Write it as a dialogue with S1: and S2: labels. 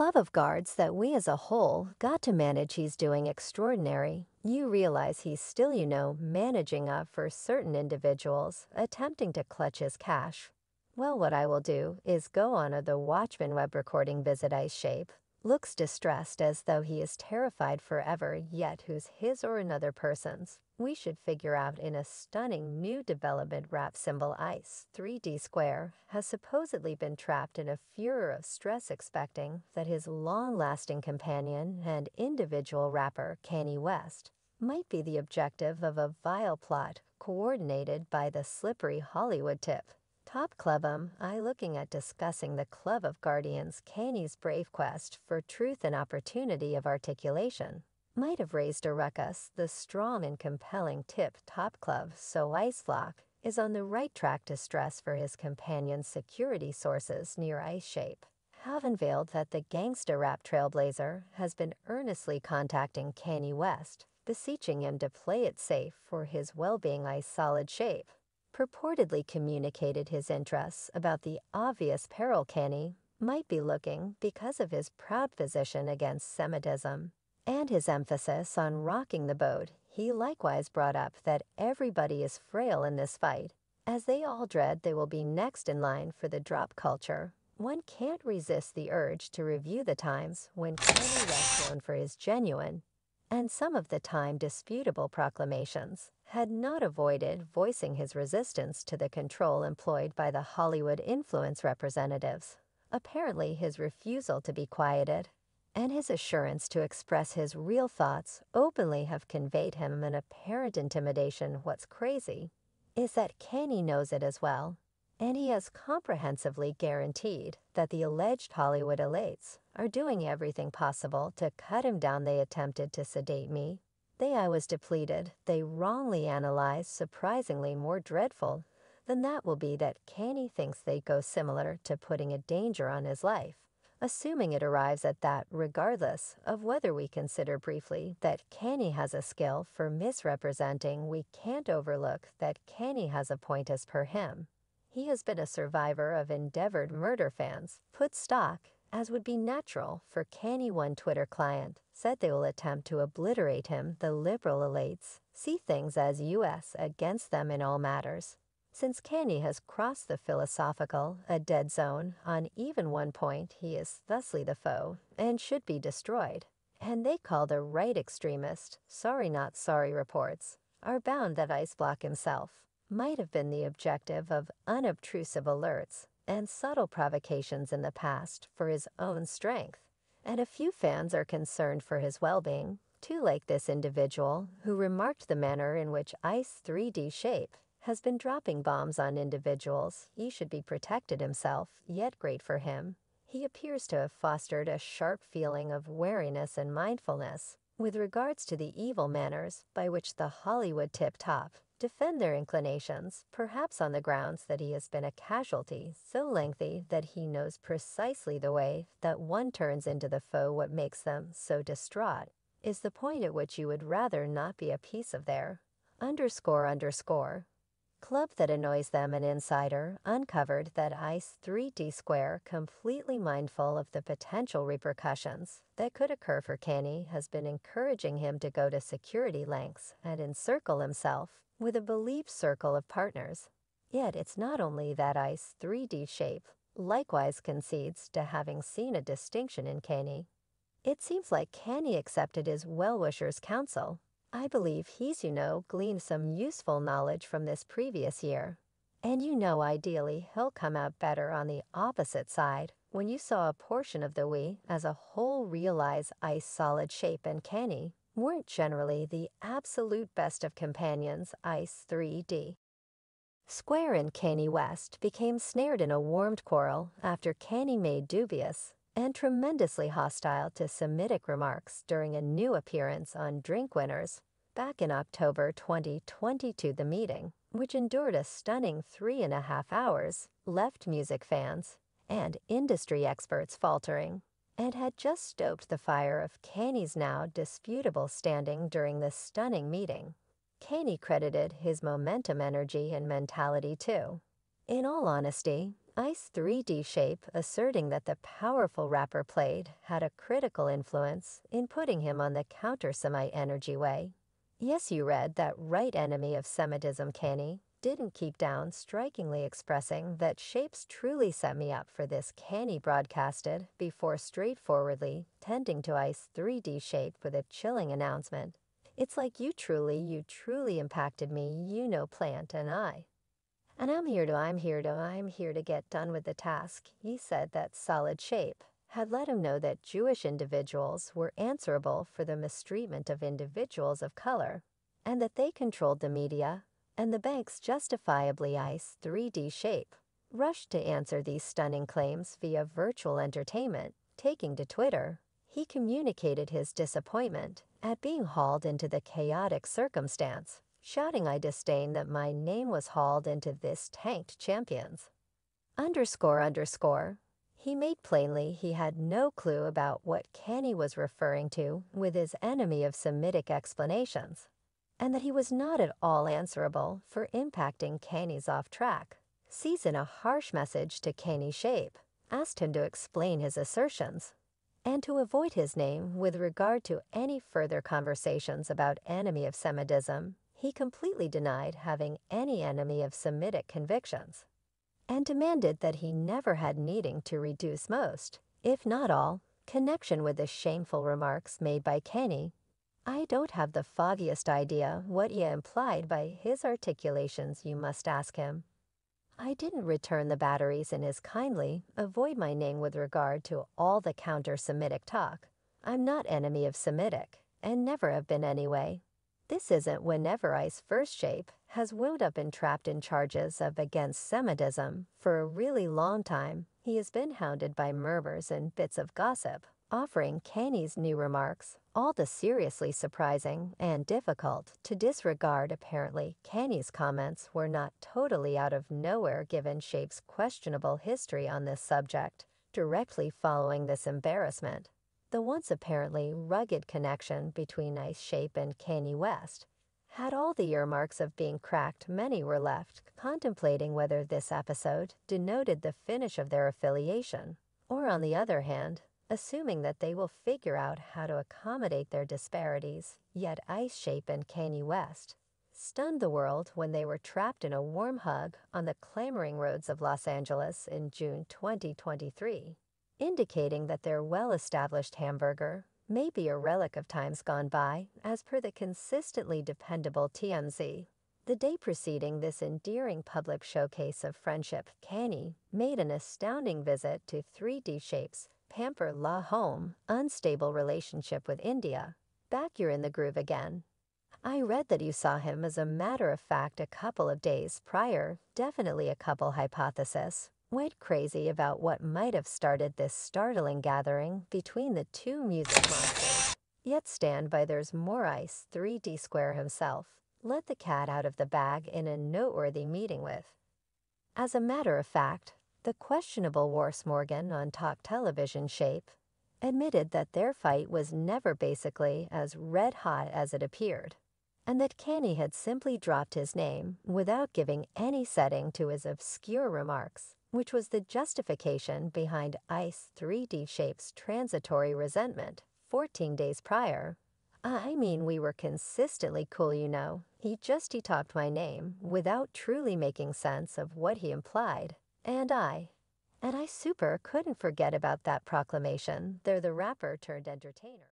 S1: club of guards that we as a whole got to manage he's doing extraordinary. You realize he's still, you know, managing up for certain individuals, attempting to clutch his cash. Well, what I will do is go on a The Watchman web recording visit ice shape. Looks distressed as though he is terrified forever, yet who's his or another person's. We should figure out in a stunning new development rap symbol ice, 3D square, has supposedly been trapped in a furor of stress expecting that his long-lasting companion and individual rapper, Kanye West, might be the objective of a vile plot coordinated by the slippery Hollywood tip. Top Clubum, I looking at discussing the Club of Guardians, Kanye's brave quest for truth and opportunity of articulation, might have raised a ruckus. The strong and compelling tip Top Club, so Ice Flock, is on the right track to stress for his companion's security sources near Ice Shape. Have unveiled that the gangsta rap trailblazer has been earnestly contacting Kanye West, beseeching him to play it safe for his well-being Ice Solid Shape purportedly communicated his interests about the obvious peril Kanye might be looking because of his proud position against Semitism and his emphasis on rocking the boat. He likewise brought up that everybody is frail in this fight, as they all dread they will be next in line for the drop culture. One can't resist the urge to review the times when Kanye was known for his genuine and some of the time disputable proclamations had not avoided voicing his resistance to the control employed by the Hollywood influence representatives. Apparently, his refusal to be quieted and his assurance to express his real thoughts openly have conveyed him an apparent intimidation. What's crazy is that Kenny knows it as well and he has comprehensively guaranteed that the alleged Hollywood elites are doing everything possible to cut him down. They attempted to sedate me. They I was depleted. They wrongly analyze, surprisingly more dreadful than that will be that Kanye thinks they go similar to putting a danger on his life. Assuming it arrives at that, regardless of whether we consider briefly that Kanye has a skill for misrepresenting, we can't overlook that Kanye has a point as per him. He has been a survivor of endeavored murder fans, put stock, as would be natural for Kanye One Twitter client, said they will attempt to obliterate him, the liberal elites, see things as U.S. against them in all matters. Since Kanye has crossed the philosophical, a dead zone, on even one point he is thusly the foe, and should be destroyed. And they call the right extremist, sorry not sorry reports, are bound that Ice Block himself might have been the objective of unobtrusive alerts and subtle provocations in the past for his own strength. And a few fans are concerned for his well-being, too like this individual who remarked the manner in which Ice 3D Shape has been dropping bombs on individuals. He should be protected himself, yet great for him. He appears to have fostered a sharp feeling of wariness and mindfulness with regards to the evil manners by which the Hollywood tip-top defend their inclinations, perhaps on the grounds that he has been a casualty so lengthy that he knows precisely the way that one turns into the foe what makes them so distraught, is the point at which you would rather not be a piece of their underscore underscore club that annoys them an insider uncovered that ice 3d square completely mindful of the potential repercussions that could occur for Kanye has been encouraging him to go to security lengths and encircle himself with a believed circle of partners. Yet it's not only that ice 3D shape likewise concedes to having seen a distinction in Kanye. It seems like Kanye accepted his well-wisher's counsel. I believe he's, you know, gleaned some useful knowledge from this previous year. And you know ideally he'll come out better on the opposite side when you saw a portion of the we as a whole realize ice solid shape and Kanye weren't generally the absolute best of companions, Ice 3D. Square and Kanye West became snared in a warmed quarrel after Kanye made dubious and tremendously hostile to Semitic remarks during a new appearance on Drink Winners back in October 2022. The meeting, which endured a stunning three and a half hours, left music fans and industry experts faltering and had just stoked the fire of Kanye's now disputable standing during this stunning meeting. Kanye credited his momentum energy and mentality too. In all honesty, Ice 3D Shape asserting that the powerful rapper played had a critical influence in putting him on the counter Semite energy way. Yes, you read that right enemy of Semitism Canny didn't keep down strikingly expressing that Shapes truly set me up for this Canny broadcasted before straightforwardly tending to ice 3D Shape with a chilling announcement. It's like you truly, you truly impacted me, you know plant and I. And I'm here to, I'm here to, I'm here to get done with the task. He said that solid shape had let him know that Jewish individuals were answerable for the mistreatment of individuals of color, and that they controlled the media, and the bank's justifiably ice 3D shape rushed to answer these stunning claims via virtual entertainment, taking to Twitter. He communicated his disappointment at being hauled into the chaotic circumstance shouting I disdain that my name was hauled into this tanked champions. Underscore underscore. He made plainly he had no clue about what Canny was referring to with his enemy of Semitic explanations, and that he was not at all answerable for impacting Canny's off track. Season a harsh message to Canny Shape, asked him to explain his assertions, and to avoid his name with regard to any further conversations about enemy of Semitism he completely denied having any enemy of Semitic convictions and demanded that he never had needing to reduce most, if not all, connection with the shameful remarks made by Kenny. I don't have the foggiest idea what he implied by his articulations you must ask him. I didn't return the batteries in his kindly, avoid my name with regard to all the counter-Semitic talk. I'm not enemy of Semitic, and never have been anyway. This isn't whenever Ice First Shape has wound up entrapped in charges of against Semitism for a really long time. He has been hounded by murmurs and bits of gossip, offering Canny's new remarks all the seriously surprising and difficult to disregard apparently Canny's comments were not totally out of nowhere given Shape's questionable history on this subject directly following this embarrassment the once apparently rugged connection between Ice Shape and Kanye West. Had all the earmarks of being cracked, many were left contemplating whether this episode denoted the finish of their affiliation, or on the other hand, assuming that they will figure out how to accommodate their disparities, yet Ice Shape and Kanye West stunned the world when they were trapped in a warm hug on the clamoring roads of Los Angeles in June 2023 indicating that their well-established hamburger may be a relic of times gone by, as per the consistently dependable TMZ. The day preceding this endearing public showcase of friendship, Canny made an astounding visit to 3D Shape's Pamper La Home unstable relationship with India. Back you're in the groove again. I read that you saw him as a matter of fact a couple of days prior, definitely a couple hypothesis, went crazy about what might have started this startling gathering between the two music monsters. Yet stand by there's more ice 3D Square himself let the cat out of the bag in a noteworthy meeting with. As a matter of fact, the questionable Wars Morgan on talk television shape admitted that their fight was never basically as red hot as it appeared, and that Canny had simply dropped his name without giving any setting to his obscure remarks which was the justification behind ICE 3D Shape's transitory resentment 14 days prior. I mean, we were consistently cool, you know. He just he topped my name without truly making sense of what he implied. And I. And I super couldn't forget about that proclamation. They're the rapper turned entertainer.